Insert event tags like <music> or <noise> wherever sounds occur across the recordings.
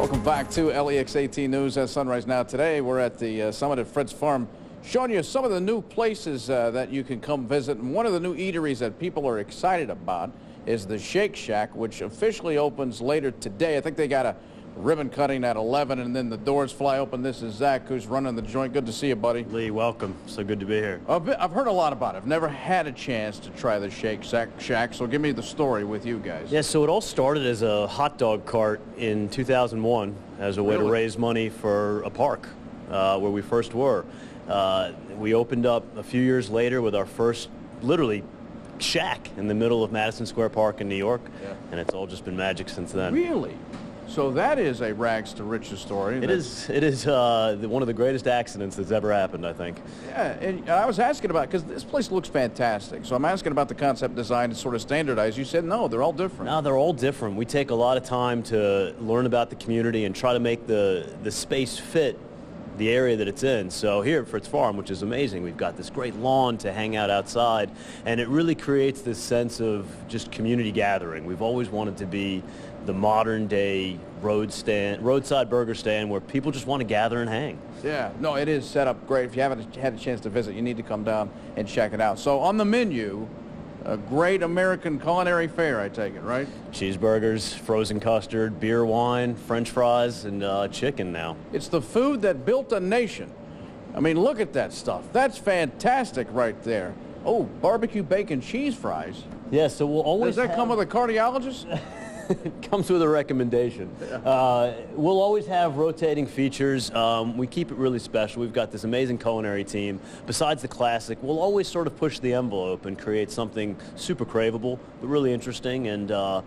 Welcome back to LEX 18 News at Sunrise Now. Today we're at the uh, summit at Fritz Farm showing you some of the new places uh, that you can come visit. And one of the new eateries that people are excited about is the Shake Shack, which officially opens later today. I think they got a ribbon cutting at 11 and then the doors fly open. This is Zack who's running the joint. Good to see you, buddy. Lee, welcome. So good to be here. I've, I've heard a lot about it. I've never had a chance to try the Shake Shack, so give me the story with you guys. Yeah, so it all started as a hot dog cart in 2001 as a way Really? to raise money for a park uh, where we first were. Uh, we opened up a few years later with our first, literally, shack in the middle of Madison Square Park in New York, Yeah. and it's all just been magic since then. Really? So that is a rags to riches story. It is, it is uh, one of the greatest accidents that's ever happened, I think. Yeah, and I was asking about because this place looks fantastic. So I'm asking about the concept design. It's sort of standardized. You said no, they're all different. No, they're all different. We take a lot of time to learn about the community and try to make the, the space fit the area that it's in. So here at Fritz Farm, which is amazing, we've got this great lawn to hang out outside, and it really creates this sense of just community gathering. We've always wanted to be the modern day road stand, roadside burger stand where people just want to gather and hang. Yeah, no, it is set up great. If you haven't had a chance to visit, you need to come down and check it out. So on the menu, a great American culinary fare, I take it, right? Cheeseburgers, frozen custard, beer, wine, french fries, and uh, chicken now. It's the food that built a nation. I mean, look at that stuff. That's fantastic right there. Oh, barbecue bacon cheese fries. Yeah, so we'll always Does that come with a cardiologist? <laughs> <laughs> Comes with a recommendation. Uh, we'll always have rotating features. Um, we keep it really special. We've got this amazing culinary team. Besides the classic, we'll always sort of push the envelope and create something super craveable, but really interesting. And uh,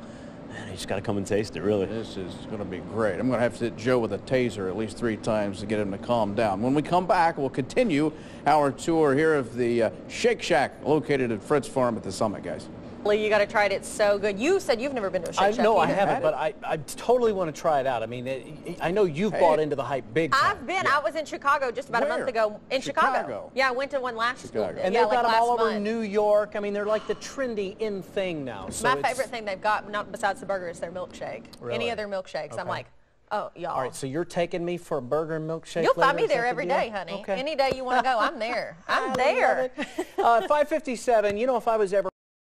man, you just got to come and taste it, really. This is going to be great. I'm going to have to hit Joe with a taser at least three times to get him to calm down. When we come back, we'll continue our tour here of the uh, Shake Shack located at Fritz Farm at the Summit, guys. Lee, you got to try it. It's so good. You said you've never been to a Shake I Shack know I haven't, but I, I totally want to try it out. I mean, it, I know you've Hey. bought into the hype big time. I've been. I was in Chicago just about a month ago. In Chicago? Chicago. Yeah, I went to one last Chicago. and yeah, they've like got them all over month. New York. I mean, they're like the trendy in thing now. So My favorite thing they've got, not besides the burger, is their milkshake. Really? Any other milkshakes, I'm like, oh, y'all. All right, so you're taking me for a burger and milkshake. You'll find me Is there the every deal? day, honey. Okay. Any day you want to go, I'm there. <laughs> I'm there. uh, 557. You know, if I was ever